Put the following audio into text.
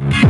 Bye.